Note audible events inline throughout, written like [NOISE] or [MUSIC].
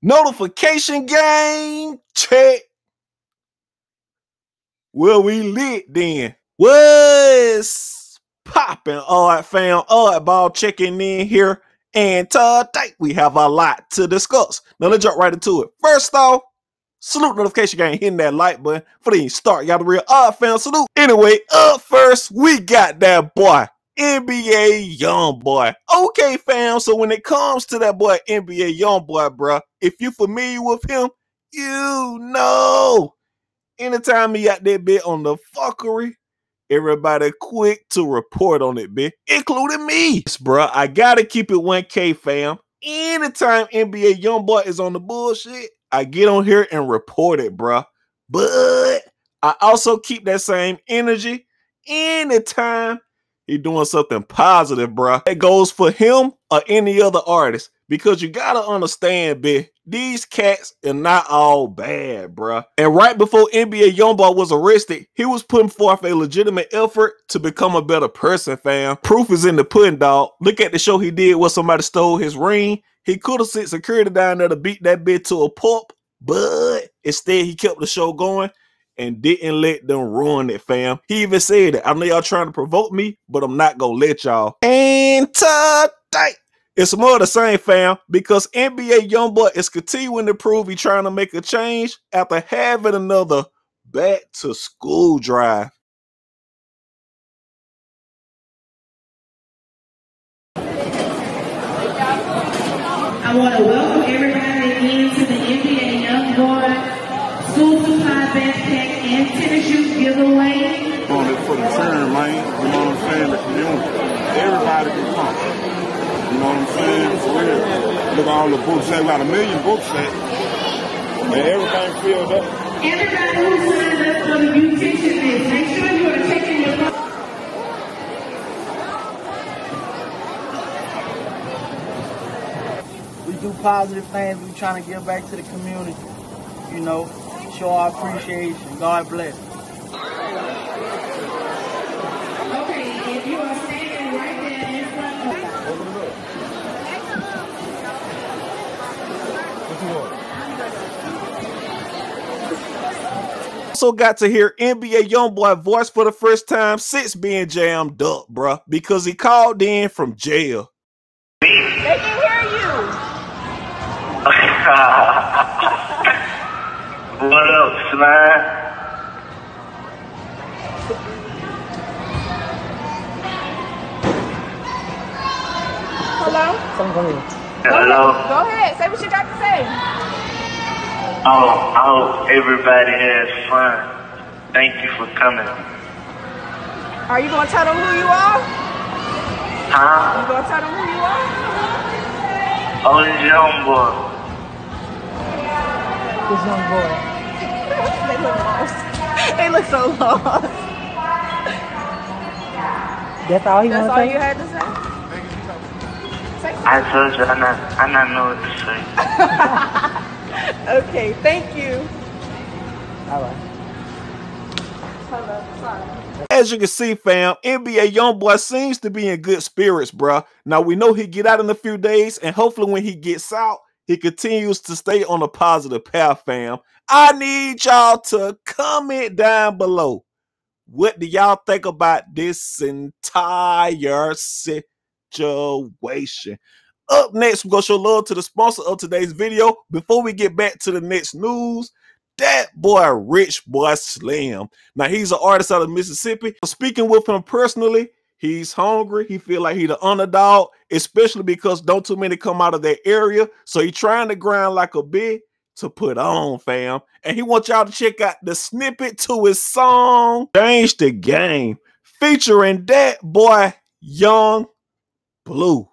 Notification game check. Well, we lit then. What's popping? All right, fam. All right, ball checking in here. And today we have a lot to discuss. Now let's jump right into it. First off, salute notification gang hitting that like button for the start. Y'all the real odd fam salute. Anyway, up first, we got that boy. NBA Young Boy. Okay, fam. So when it comes to that boy NBA Young Boy, bruh, if you familiar with him, you know. Anytime he out there bit on the fuckery, everybody quick to report on it, bit, including me. Bruh, I gotta keep it 1K, fam. Anytime NBA Young Boy is on the bullshit, I get on here and report it, bruh. But I also keep that same energy anytime he doing something positive, bruh. It goes for him or any other artist. Because you gotta understand, bitch, these cats are not all bad, bruh. And right before NBA Youngboy was arrested, he was putting forth a legitimate effort to become a better person, fam. Proof is in the pudding, dog. Look at the show he did where somebody stole his ring. He could have sent security down there to beat that bitch to a pulp, but instead he kept the show going and didn't let them ruin it, fam. He even said it. I know y'all trying to provoke me, but I'm not gonna let y'all. And today, it's more of the same, fam, because NBA YoungBoy is continuing to prove he's trying to make a change after having another back to school drive. I want to welcome everybody it for the turn, man. You know what I'm saying? The community. Everybody can come. You know what I'm saying? For real. Look at all the books. Say about a million books set. And everything filled up. Everybody who signed up for the beautician list, make sure you are taking your we do positive things. We're trying to give back to the community. You know, show our appreciation. God bless. Okay, if you are standing right there in front of Also got to hear NBA YoungBoy voice for the first time since being jammed up, bruh, because he called in from jail. They can hear you. [LAUGHS] what up, Slime? Hello? Hello? Go ahead. Say what you got to say. Oh, I hope everybody has fun. Thank you for coming. Are you going to tell them who you are? Huh? You going to tell them who you are? Oh, this young boy. This young boy. they look lost. they look so lost. That's all he That's all to you say. had to say? Say I told you I not, I not know what to say. [LAUGHS] Okay, thank you. Hello. As you can see, fam, NBA YoungBoy seems to be in good spirits, bruh. Now we know he get out in a few days, and hopefully when he gets out, he continues to stay on a positive path, fam. I need y'all to comment down below. What do y'all think about this entire situation? Up next, we're gonna show love to the sponsor of today's video. Before we get back to the next news, that boy Richboy Slim. Now he's an artist out of Mississippi. Speaking with him personally, he's hungry. He feel like he the underdog, especially because don't too many come out of that area. So he trying to grind like a big to put on, fam. And he wants y'all to check out the snippet to his song "Change the Game," featuring that boy Yung Bleu.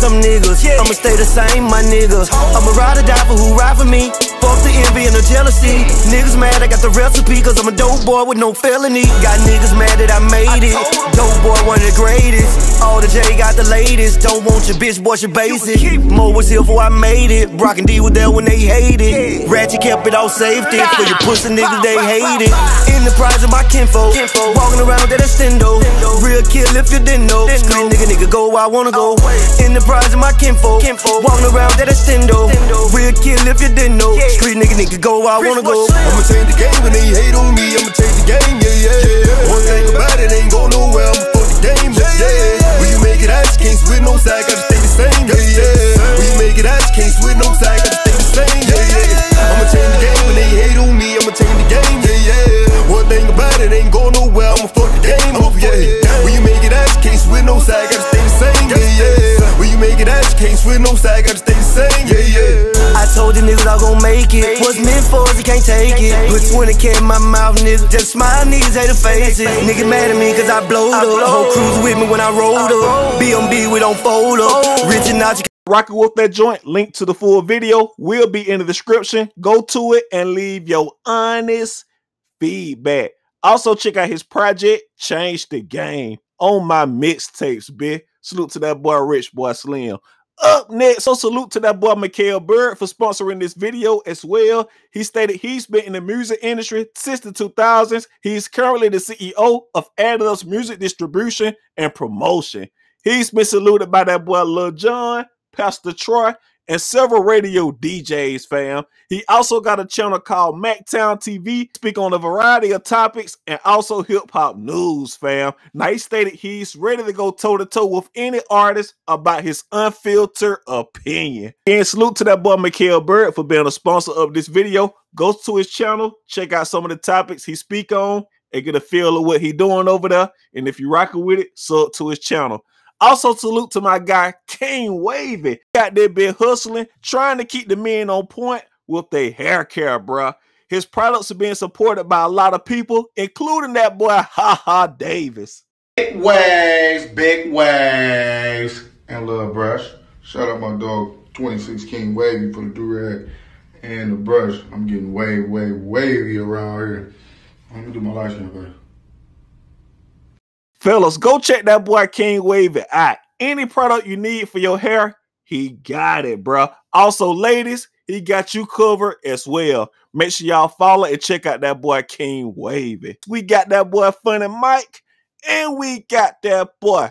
Some niggas. I'ma stay the same, my nigga. I'ma ride or die for who ride for me. Fuck the envy and the jealousy. Niggas mad I got the recipe, cause I'm a dope boy with no felony. Got niggas mad that I made it. Dope boy, one of the greatest. All the J got the latest. Don't want your bitch, boy, your basic. Mo was here before I made it. Brock and D was there when they hated. Ratchet kept it all safety. For your pussy niggas, they hate it. In the prize of my kinfolk. Walking around with that extendo. Real kill if you didn't know. Street nigga, nigga, go where I wanna go. Prize of my kinfolk. Walking around with that extendo. Real kill if you didn't know. Street nigga, nigga, go where I wanna go. I'ma change the game when they hate on me. I'ma change the game, yeah, yeah. One thing about it, ain't go nowhere. I'ma fuck the game, yeah, yeah. When you make it out, you can't switch no side, gotta stay the same, yeah, yeah. When you make it out, you can't switch no side, gotta stay the same, yeah, yeah. I'ma change the game when they hate on me. I'ma change the game, yeah, yeah. One thing about it, ain't go nowhere. I'ma fuck the game up, yeah. When you make it out, you can't switch no side, gotta stay the same, yeah, yeah. When you make it out, you can't switch no side, gotta stay the same, yeah, yeah. Gon' make it. What's meant for us, you can't take it. Put 20k in my mouth, nigga. Just smile, niggas hate the faces. Nigga mad at me cause I blowed up. Whole cruise with me when I rolled up. BMB, we don't fold up. Rich and out, you Rocking with that joint, link to the full video will be in the description. Go to it and leave your honest feedback. Also, check out his project, Change the Game, on my mixtapes, bitch. Salute to that boy, Richboy Slim. Up next, so salute to that boy Mikael Bird for sponsoring this video as well. He stated he's been in the music industry since the 2000s. He's currently the CEO of Adidas Music Distribution and Promotion. He's been saluted by that boy Lil Jon, Pastor Troy, and several radio DJs, fam. He also got a channel called Mactown TV, speak on a variety of topics and also hip hop news, fam. Now he stated he's ready to go toe to toe with any artist about his unfiltered opinion. And salute to that boy Mikael Bird for being a sponsor of this video. Go to his channel, check out some of the topics he speak on, and get a feel of what he doing over there. And if you rocking with it, sub to his channel. Also, salute to my guy King Wavy. Got there been hustling, trying to keep the men on point with their hair care, bruh. His products are being supported by a lot of people, including that boy [LAUGHS] Haha Davis. Big waves, big waves, and Lil Brush. Shout out my dog 26 King Wavy for the do-rag and the brush. I'm getting way, way, wavy around here. Let me do my light skin, baby. Fellas, go check that boy King Wavy out. Any product you need for your hair, he got it, bruh. Also, ladies, he got you covered as well. Make sure y'all follow and check out that boy King Wavy. We got that boy FunnyMike, and we got that boy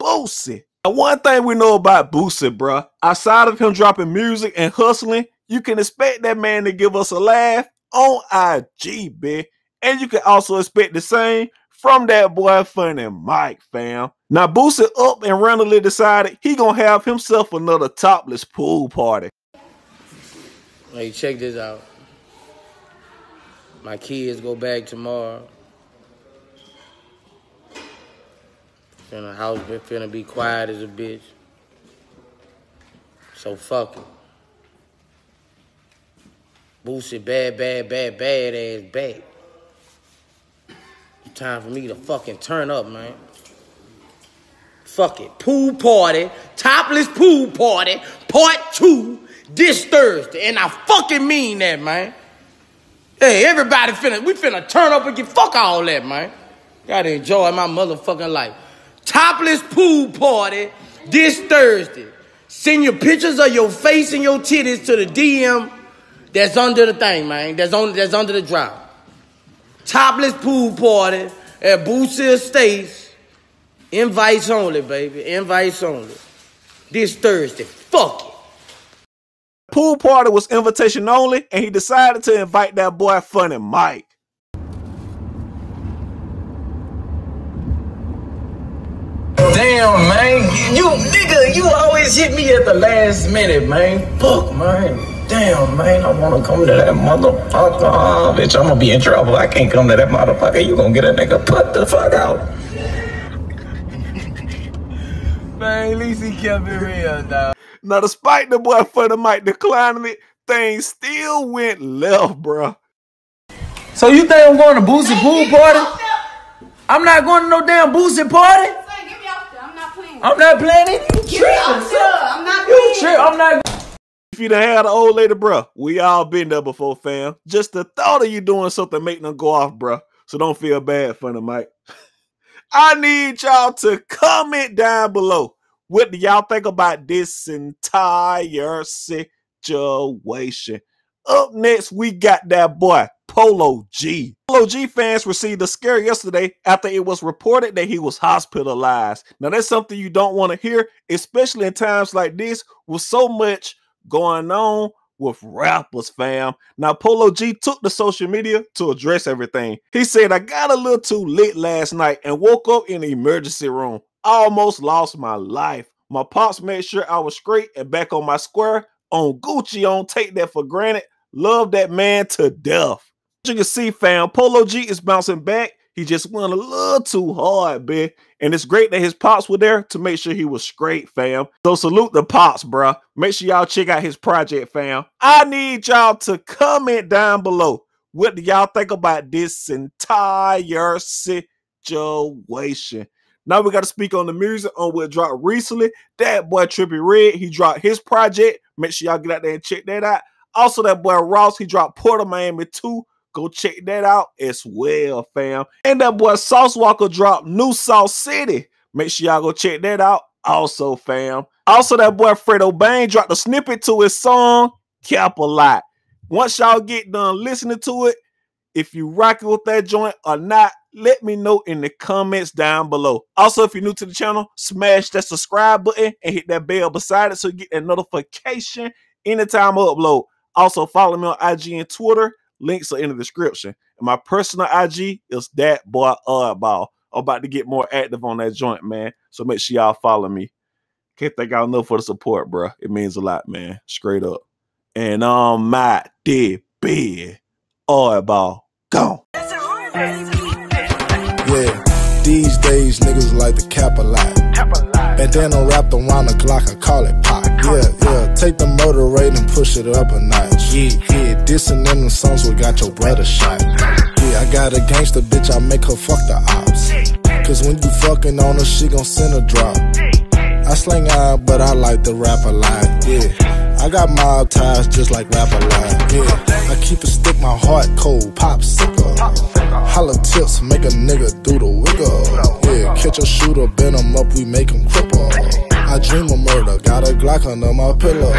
Boosie. One thing we know about Boosie, bruh, outside of him dropping music and hustling, you can expect that man to give us a laugh on IG, bitch. And you can also expect the same from that boy FunnyMike, fam. Now Boosie up and randomly decided he gonna have himself another topless pool party. Hey, check this out. My kids go back tomorrow. Finna house finna be quiet as a bitch. So fuck it. Boosie bad, bad, bad, bad ass back. Time for me to fucking turn up, man. Fuck it. Pool party, topless pool party, part two, this Thursday. And I fucking mean that, man. Hey, everybody finna, we finna turn up and get fuck all that, man. Gotta enjoy my motherfucking life. Topless pool party this Thursday. Send your pictures of your face and your titties to the DM that's under the thing, man. That's on that's under the drop. Topless pool party at Boosie Estates. Invites only, baby. Invites only. This Thursday. Fuck it. Pool party was invitation only, and he decided to invite that boy FunnyMike. Damn, man. You, nigga, you always hit me at the last minute, man. Fuck, man. Damn, man. I want to come to that motherfucker. Oh, bitch, I'm going to be in trouble. I can't come to that motherfucker. You going to get a nigga put the fuck out. [LAUGHS] Man, at least he kept it real, dog. Now, despite the boy for the Mike declining it, things still went left, bro. So you think I'm going to Boosie pool party? I'm not going to no damn Boosie party. I'm not playing it. You tripping, son. I'm not You trip. I'm not. If you done had an old lady, bruh, we all been there before, fam. Just the thought of you doing something make them go off, bruh. So don't feel bad for them, Mike. [LAUGHS] I need y'all to comment down below. What do y'all think about this entire situation? Up next, we got that boy, Polo G. Polo G fans received a scare yesterday after it was reported that he was hospitalized. Now, that's something you don't want to hear, especially in times like this with so much going on with rappers, fam. Now, Polo G took to social media to address everything. He said, I got a little too lit last night and woke up in the emergency room. Almost lost my life. My pops made sure I was straight and back on my square. On Gucci, on take that for granted. Love that man to death. As you can see, fam, Polo G is bouncing back. He just went a little too hard, man. And it's great that his pops were there to make sure he was straight, fam. So salute the pops, bruh. Make sure y'all check out his project, fam. I need y'all to comment down below. What do y'all think about this entire situation? Now we got to speak on the music on what dropped recently. That boy Trippie Redd, he dropped his project. Make sure y'all get out there and check that out. Also, that boy Ross, he dropped Port of Miami 2. Go check that out as well, fam. And that boy Sauce Walka dropped New South City. Make sure y'all go check that out. Also, fam. Also, that boy Fredo Bang dropped a snippet to his song, Cap a Lot. Once y'all get done listening to it, if you rocking with that joint or not, let me know in the comments down below. Also, if you're new to the channel, smash that subscribe button and hit that bell beside it so you get that notification anytime I upload. Also, follow me on IG and Twitter. Links are in the description. And my personal IG is that boy uh, oddball. I'm about to get more active on that joint, man. So make sure y'all follow me. Can't thank y'all enough for the support, bro. It means a lot, man. Straight up. And on my dead bed, oddball gone. Yeah, these days niggas like to cap a lot. Bandana wrapped around the Glock, I call it pop. Yeah, yeah, take the motor rate and push it up a notch. Yeah, yeah, dissing in the songs we got your brother shot. Yeah, I got a gangster bitch, I make her fuck the ops. Cause when you fucking on her, she gon' send a drop. I slang out, but I like to rap a lot. Yeah, I got mob ties just like rap a lot. Yeah, I keep a stick, my heart cold, pop sicker. Holla tips, make a nigga do the wiggle. Yeah, catch a shooter, bend him up, we make him cripple. I dream of murder, got a Glock under my pillow.